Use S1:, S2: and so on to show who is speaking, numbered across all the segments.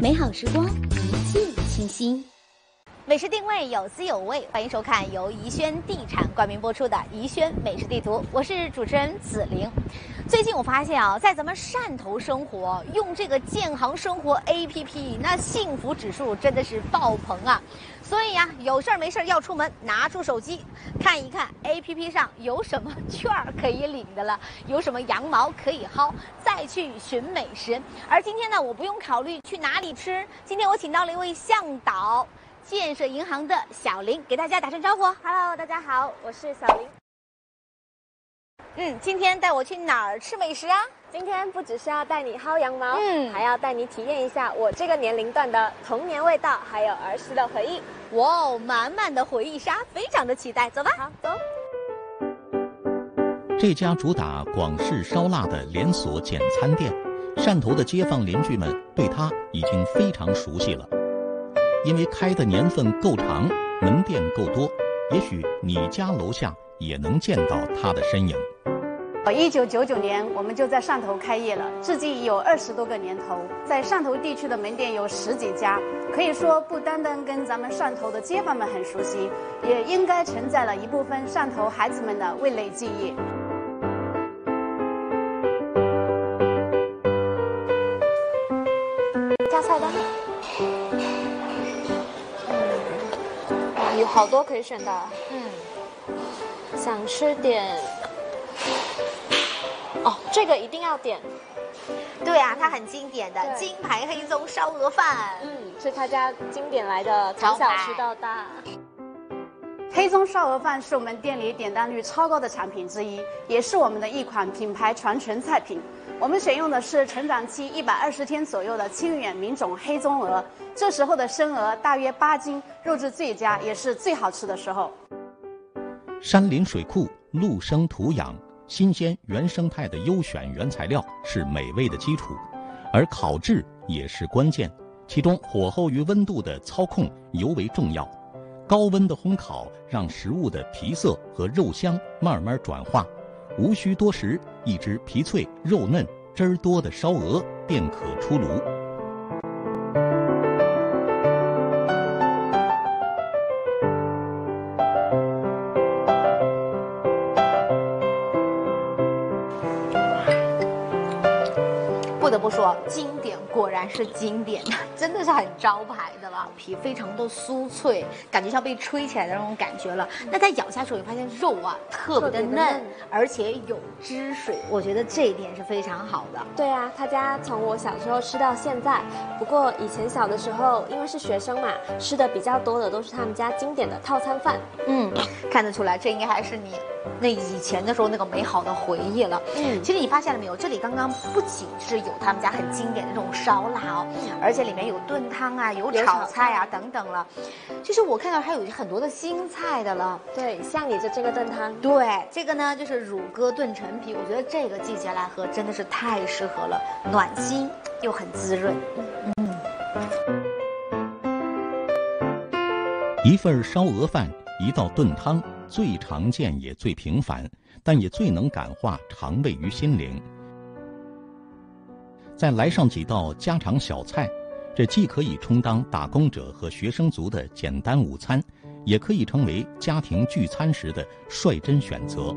S1: 美好时光，一见倾心。
S2: 美食定位，有滋有味。欢迎收看由宜轩地产冠名播出的宜轩美食地图，我是主持人紫玲。最近我发现啊，在咱们汕头生活，用这个建行生活 APP，那幸福指数真的是爆棚啊！所以呀，有事儿没事儿要出门，拿出手机看一看 APP 上有什么券儿可以领的了，有什么羊毛可以薅，再去寻美食。而今天呢，我不用考虑去哪里吃，今天我请到了一位向导。建设银行的小林给大家打声招呼。
S3: Hello，大家好，我是小林。
S2: 嗯，今天带我去哪儿吃美食啊？
S3: 今天不只是要带你薅羊毛，嗯，还要带你体验一下我这个年龄段的童年味道，还有儿时的回忆。
S2: 哇哦，满满的回忆杀，非常的期待。走吧，
S3: 好，走。
S4: 这家主打广式烧腊的连锁简餐店，汕头的街坊邻居们对它已经非常熟悉了。因为开的年份够长，门店够多，也许你家楼下也能见到他的身影。
S5: 一九九九年，我们就在汕头开业了，至今已有二十多个年头。在汕头地区的门店有十几家，可以说不单单跟咱们汕头的街坊们很熟悉，也应该承载了一部分汕头孩子们的味蕾记忆。
S3: 加菜单。有好多可以选的，嗯，想吃点，哦，这个一定要点，
S2: 对啊，它很经典的金牌黑棕烧鹅饭，
S3: 嗯，是他家经典来的，从小吃到大。
S5: 黑松烧鹅饭是我们店里点单率超高的产品之一，也是我们的一款品牌传承菜品。我们选用的是成长期一百二十天左右的清远名种黑棕鹅，这时候的生鹅大约八斤，肉质最佳，也是最好吃的时候。
S4: 山林水库，陆生土养，新鲜原生态的优选原材料是美味的基础，而烤制也是关键，其中火候与温度的操控尤为重要。高温的烘烤让食物的皮色和肉香慢慢转化。无需多时，一只皮脆肉嫩、汁儿多的烧鹅便可出炉。
S2: 经典果然是经典，真的是很招牌的了。皮非常的酥脆，感觉像被吹起来的那种感觉了。那在咬下去，你发现肉啊特别的嫩，而且有汁水，我觉得这一点是非常好的。
S3: 对啊，他家从我小时候吃到现在。不过以前小的时候，因为是学生嘛，吃的比较多的都是他们家经典的套餐饭。
S2: 嗯，看得出来，这应该还是你那以前的时候那个美好的回忆了。嗯，其实你发现了没有？这里刚刚不仅是有他们家很经典的这种烧腊哦，而且里面有炖汤啊，有炒菜。啊，等等了，其实我看到还有很多的新菜的了。
S3: 对，像你的这个炖汤，
S2: 对，这个呢就是乳鸽炖陈皮，我觉得这个季节来喝真的是太适合了，暖心又很滋润。嗯，
S4: 一份烧鹅饭，一道炖汤，最常见也最平凡，但也最能感化肠胃与心灵。再来上几道家常小菜。这既可以充当打工者和学生族的简单午餐，也可以成为家庭聚餐时的率真选择。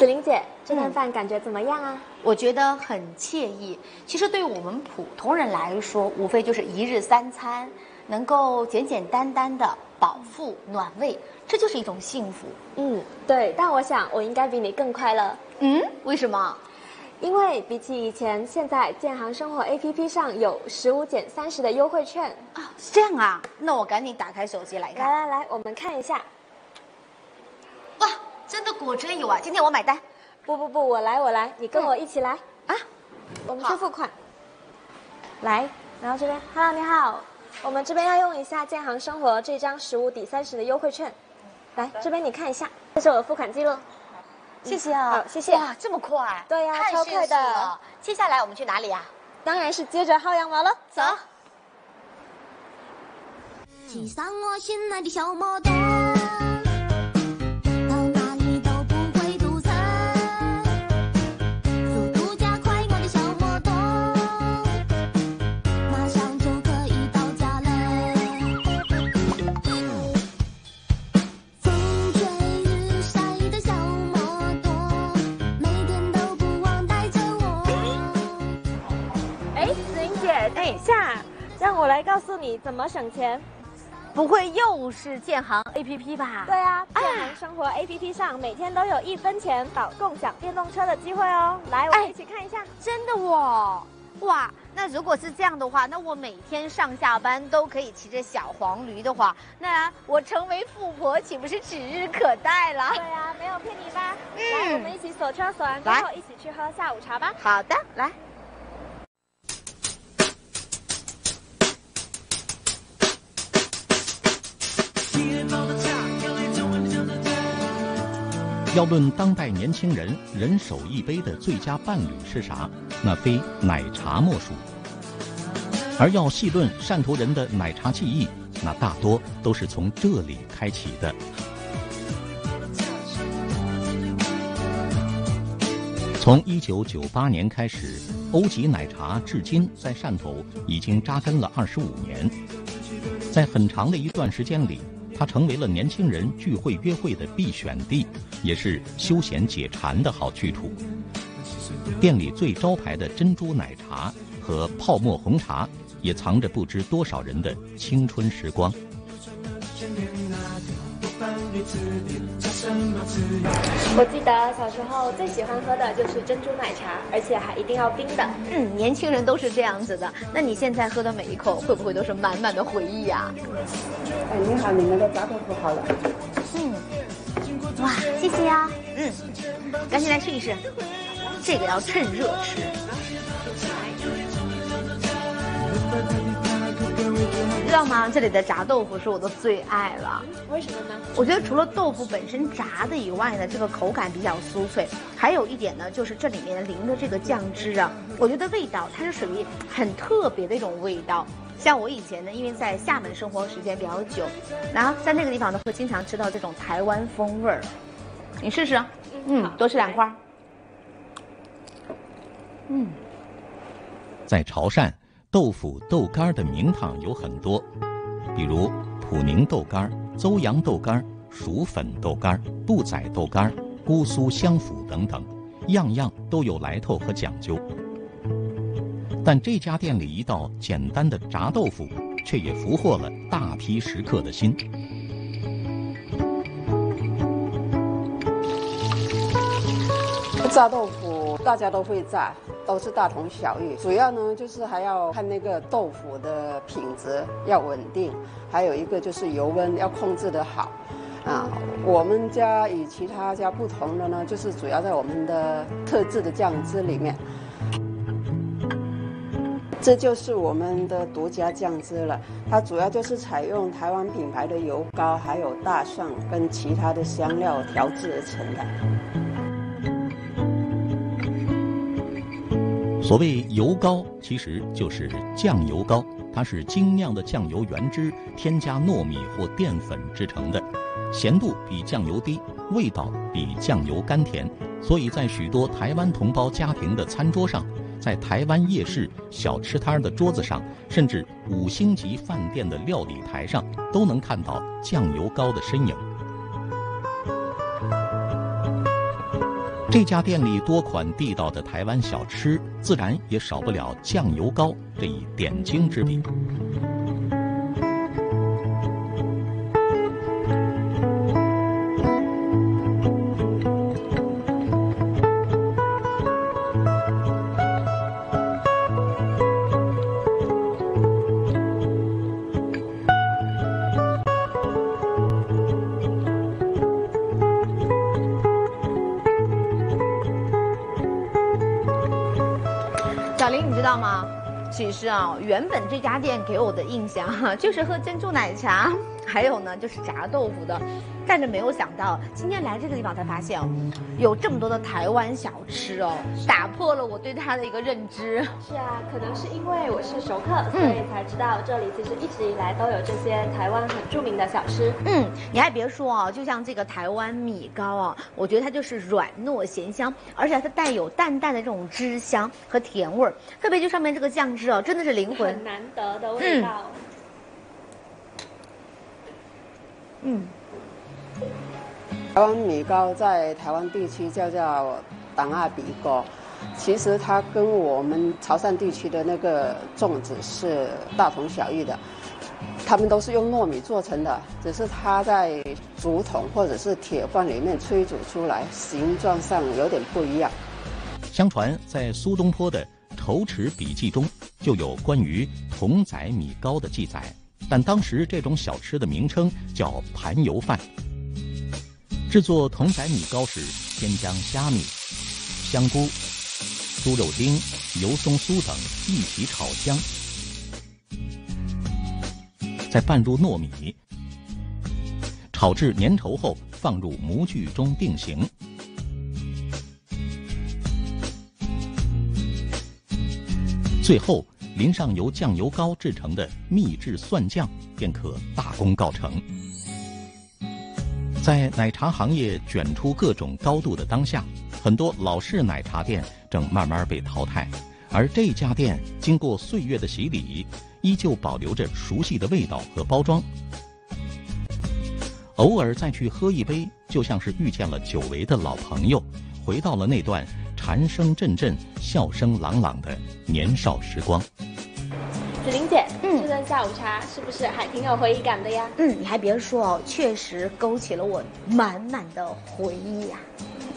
S3: 子玲姐，这顿饭感觉怎么样啊？
S2: 我觉得很惬意。其实对于我们普通人来说，无非就是一日三餐，能够简简单单的。饱腹暖胃，这就是一种幸福。
S3: 嗯，对。但我想，我应该比你更快乐。
S2: 嗯，为什么？
S3: 因为比起以前，现在建行生活 APP 上有十五减三十的优惠券
S2: 啊！是这样啊？那我赶紧打开手机来看。
S3: 来来来，我们看一下。
S2: 果真有啊！今天我买单。
S3: 不不不，我来我来，你跟我一起来啊！我们去付款。来，然后这边，Hello，你好。我们这边要用一下建行生活这张十五抵三十的优惠券，来这边你看一下，这是我的付款记录，
S2: 谢谢啊，
S3: 好谢谢。
S2: 哇，这么快？
S3: 对呀，超快的。
S2: 接下来我们去哪里呀？
S3: 当然是接着薅羊毛了，
S2: 走。
S3: 你怎么省钱。
S2: 不会又是建行 A P P 吧？
S3: 对啊，建行生活 A P P 上每天都有一分钱搞共享电动车的机会哦。来，我们一起看一下。
S2: 真的哦，哇，那如果是这样的话，那我每天上下班都可以骑着小黄驴的话，那我成为富婆岂不是指日可待了？
S3: 对啊，没有骗你吧？来，我们一起锁车，锁完之后一起去喝下午茶吧。
S2: 好的，来。
S4: 要论当代年轻人人手一杯的最佳伴侣是啥？那非奶茶莫属。而要细论汕头人的奶茶记忆，那大多都是从这里开启的。从一九九八年开始，欧吉奶茶至今在汕头已经扎根了二十五年，在很长的一段时间里。它成为了年轻人聚会约会的必选地，也是休闲解馋的好去处。店里最招牌的珍珠奶茶和泡沫红茶，也藏着不知多少人的青春时光。
S3: 我记得小时候最喜欢喝的就是珍珠奶茶，而且还一定要冰的。
S2: 嗯，年轻人都是这样子的。那你现在喝的每一口，会不会都是满满的回忆呀？
S6: 哎，你好，你们的炸豆腐好了。
S2: 嗯，哇，谢谢呀。嗯，赶紧来试一试，这个要趁热吃。知道吗？这里的炸豆腐是我的最爱了。
S3: 为什么呢？
S2: 我觉得除了豆腐本身炸的以外呢，这个口感比较酥脆。还有一点呢，就是这里面淋的这个酱汁啊，我觉得味道它是属于很特别的一种味道。像我以前呢，因为在厦门生活时间比较久，然后在那个地方呢，会经常吃到这种台湾风味儿。你试试，嗯，多吃两块。
S4: 嗯，在潮汕。豆腐豆干的名堂有很多，比如普宁豆干、邹阳豆干、薯粉豆干、布仔豆干、姑苏香腐等等，样样都有来头和讲究。但这家店里一道简单的炸豆腐，却也俘获了大批食客的心。
S6: 炸豆腐大家都会炸。都是大同小异，主要呢就是还要看那个豆腐的品质要稳定，还有一个就是油温要控制得好，啊，我们家与其他家不同的呢，就是主要在我们的特制的酱汁里面，这就是我们的独家酱汁了，它主要就是采用台湾品牌的油膏，还有大蒜跟其他的香料调制而成的。
S4: 所谓油糕，其实就是酱油糕，它是精酿的酱油原汁添加糯米或淀粉制成的，咸度比酱油低，味道比酱油甘甜，所以在许多台湾同胞家庭的餐桌上，在台湾夜市小吃摊的桌子上，甚至五星级饭店的料理台上，都能看到酱油膏的身影。这家店里多款地道的台湾小吃，自然也少不了酱油糕这一点睛之笔。
S2: 其实啊，原本这家店给我的印象哈，就是喝珍珠奶茶，还有呢就是炸豆腐的。但是没有想到，今天来这个地方才发现哦，有这么多的台湾小吃哦，打破了我对它的一个认知。
S3: 是啊，可能是因为我是熟客，所以才知道这里其实一直以来都有这些台湾很著名的小吃。
S2: 嗯，你还别说哦，就像这个台湾米糕啊，我觉得它就是软糯咸香，而且它带有淡淡的这种汁香和甜味儿，特别就上面这个酱汁哦，真的是灵魂，
S3: 很难得的味道。
S2: 嗯。
S6: 台湾米糕在台湾地区叫叫党阿比糕，其实它跟我们潮汕地区的那个粽子是大同小异的，他们都是用糯米做成的，只是它在竹筒或者是铁罐里面催煮出来，形状上有点不一样。
S4: 相传在苏东坡的《筹池笔记》中就有关于童仔米糕的记载，但当时这种小吃的名称叫盘油饭。制作童仔米糕时，先将虾米、香菇、猪肉丁、油松酥等一起炒香，再拌入糯米，炒至粘稠后，放入模具中定型。最后淋上由酱油膏制成的秘制蒜酱，便可大功告成。在奶茶行业卷出各种高度的当下，很多老式奶茶店正慢慢被淘汰，而这家店经过岁月的洗礼，依旧保留着熟悉的味道和包装。偶尔再去喝一杯，就像是遇见了久违的老朋友，回到了那段蝉声阵阵、笑声朗朗的年少时光。
S3: 下午茶是不是还挺有回忆感的呀？
S2: 嗯，你还别说哦，确实勾起了我满满的回忆呀。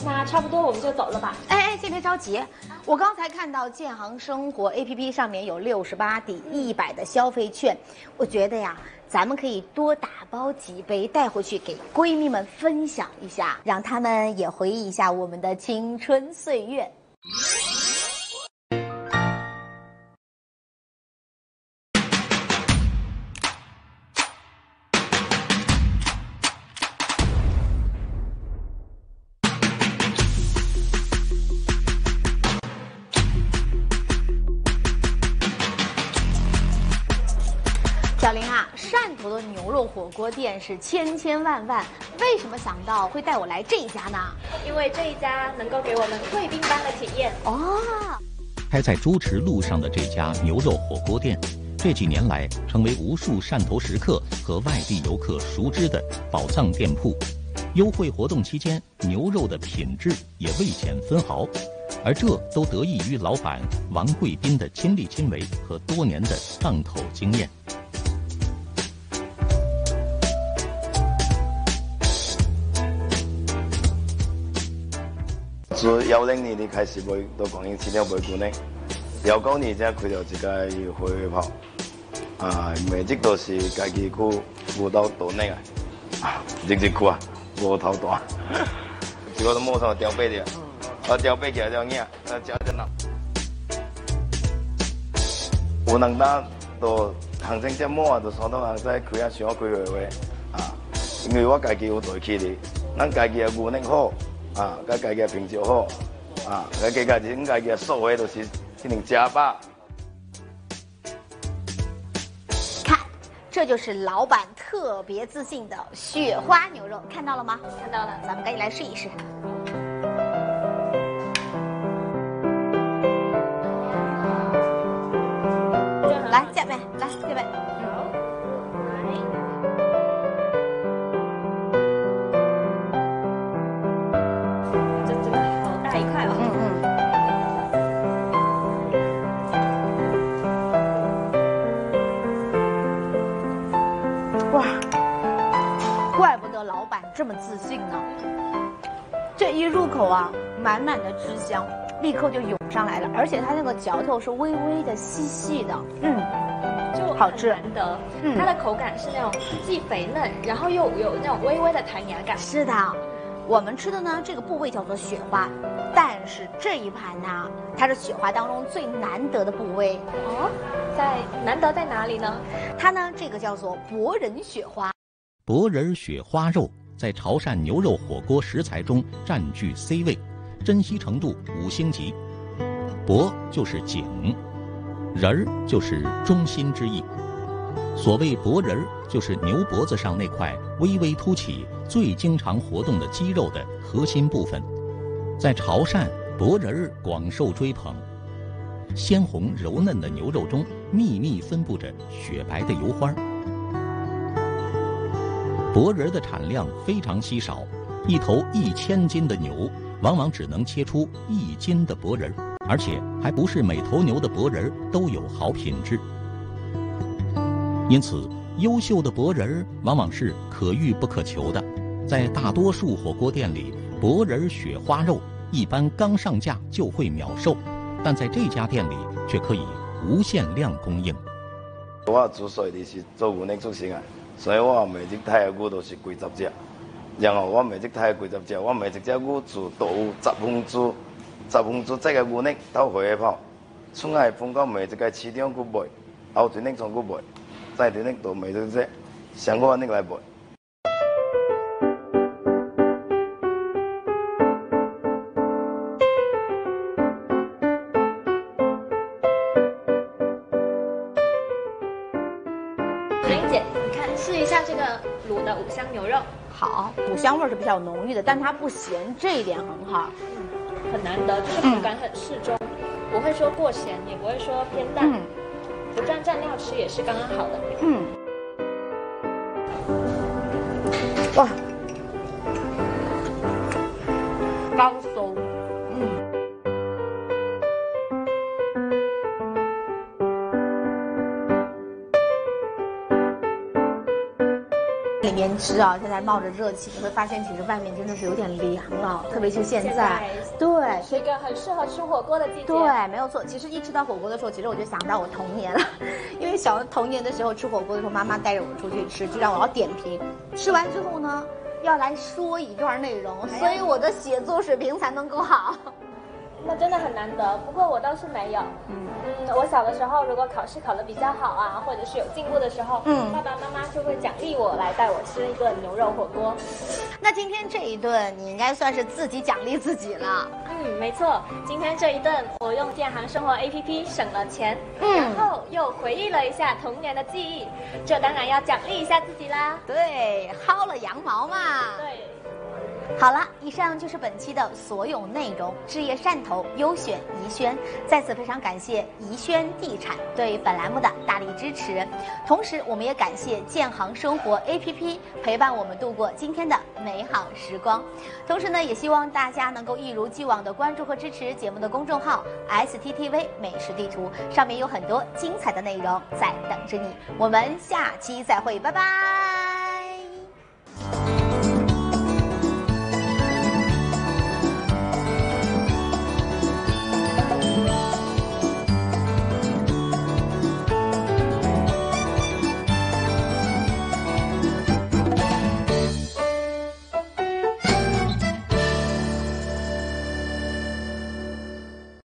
S3: 那差不多我们就走了吧。
S2: 哎哎，先别着急，我刚才看到建行生活 APP 上面有六十八抵一百的消费券，我觉得呀，咱们可以多打包几杯带回去给闺蜜们分享一下，让她们也回忆一下我们的青春岁月。头的牛肉火锅店是千千万万，为什么想到会带我来这一家呢？
S3: 因为这一家能够给我们贵宾般的体验
S2: 哦。
S4: 开在猪池路上的这家牛肉火锅店，这几年来成为无数汕头食客和外地游客熟知的宝藏店铺。优惠活动期间，牛肉的品质也未减分毫，而这都得益于老板王贵宾的亲力亲为和多年的档口经验。
S7: 自幺零年你开始卖到广英市了卖过呢，幺九年才开了一家火锅泡，啊，每日都是家己去舞蹈锻炼啊，日日去啊，无头大，结果都摸上吊背的，啊吊背起来了硬，啊脚在那，有能当到行情这么啊，就相当人在开啊想开会话啊，因为我家己有大气的，咱家己也牛奶好。啊，甲家己品质好，啊，甲家己人家己所谓都是一定加吧。
S2: 看，这就是老板特别自信的雪花牛肉，看到了吗？
S3: 看到了，
S2: 咱们赶紧来试一试。这么自信呢？这一入口啊，满满的汁香立刻就涌上来了，而且它那个嚼头是微微的、细细的，嗯，
S3: 就
S2: 好吃。
S3: 难得，嗯，它的口感是那种既肥嫩，然后又有那种微微的弹牙感。
S2: 是的，我们吃的呢，这个部位叫做雪花，但是这一盘呢，它是雪花当中最难得的部位。哦，
S3: 在难得在哪里呢？
S2: 它呢，这个叫做博人雪花，
S4: 博人雪花肉。在潮汕牛肉火锅食材中占据 C 位，珍稀程度五星级。脖就是颈，仁儿就是中心之意。所谓脖仁儿，就是牛脖子上那块微微凸起、最经常活动的肌肉的核心部分。在潮汕，脖仁儿广受追捧。鲜红柔嫩的牛肉中，密密分布着雪白的油花儿。薄仁的产量非常稀少，一头一千斤的牛往往只能切出一斤的薄仁。而且还不是每头牛的薄仁都有好品质。因此，优秀的脖仁往往是可遇不可求的。在大多数火锅店里，脖仁雪花肉一般刚上架就会秒售，但在这家店里却可以无限量供应。
S7: 我之所以是做牛肉出身啊，所以我每只太牛都是几十只，然后我每只太几十只，我每一只牛煮都有十分之十分之这个牛肉到回去泡，从来放到每一个市场去卖，后段那从去卖。在的那都没得这，想过那个来
S3: 卖。
S2: 好，五香味是比较浓郁的，但它不咸，这一点很好。
S3: 很难得，就是口感很适中，不会说过咸，也不会说偏淡。不蘸蘸料吃也是刚刚好的。嗯。哇，
S2: 高松。里面吃啊，现在冒着热气，你会发现其实外面真的是有点凉了，特别是现在。对，
S3: 是一个很适合吃火锅的季节。
S2: 对，没有错。其实一吃到火锅的时候，其实我就想到我童年了，因为小童年的时候吃火锅的时候，妈妈带着我出去吃，就让我要点评。吃完之后呢，要来说一段内容，所以我的写作水平才能够好。
S3: 那真的很难得，不过我倒是没有。嗯嗯，我小的时候如果考试考得比较好啊，或者是有进步的时候，嗯，爸爸妈妈就会奖励我来带我吃一顿牛肉火锅。
S2: 那今天这一顿你应该算是自己奖励自己了。
S3: 嗯，没错，今天这一顿我用建行生活 APP 省了钱，嗯，然后又回忆了一下童年的记忆，这当然要奖励一下自己啦。
S2: 对，薅了羊毛嘛。
S3: 对。
S2: 好了，以上就是本期的所有内容。置业汕头优选宜轩，在此非常感谢宜轩地产对本栏目的大力支持。同时，我们也感谢建行生活 APP 陪伴我们度过今天的美好时光。同时呢，也希望大家能够一如既往的关注和支持节目的公众号 STTV 美食地图，上面有很多精彩的内容在等着你。我们下期再会，拜拜。